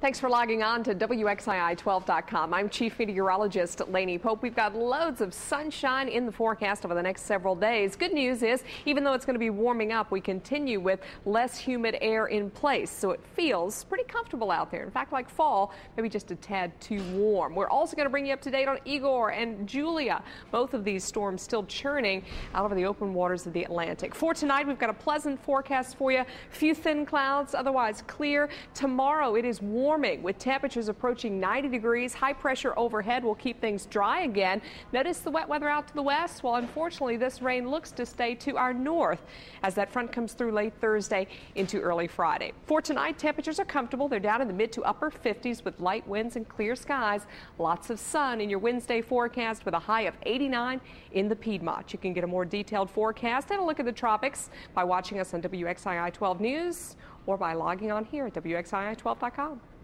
Thanks for logging on to WXII12.com. I'm Chief Meteorologist Lanie Pope. We've got loads of sunshine in the forecast over the next several days. Good news is, even though it's going to be warming up, we continue with less humid air in place, so it feels pretty comfortable out there. In fact, like fall, maybe just a tad too warm. We're also going to bring you up to date on Igor and Julia. Both of these storms still churning out over the open waters of the Atlantic. For tonight, we've got a pleasant forecast for you. Few thin clouds, otherwise clear. Tomorrow, it is warm warming with temperatures approaching 90 degrees. High pressure overhead will keep things dry again. Notice the wet weather out to the west. Well, unfortunately, this rain looks to stay to our north as that front comes through late Thursday into early Friday. For tonight, temperatures are comfortable. They're down in the mid to upper 50s with light winds and clear skies. Lots of sun in your Wednesday forecast with a high of 89 in the Piedmont. You can get a more detailed forecast and a look at the tropics by watching us on WXII 12 News or by logging on here at WXII12.com.